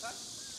Kontakt?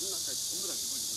끝났다 전부 다 죽어지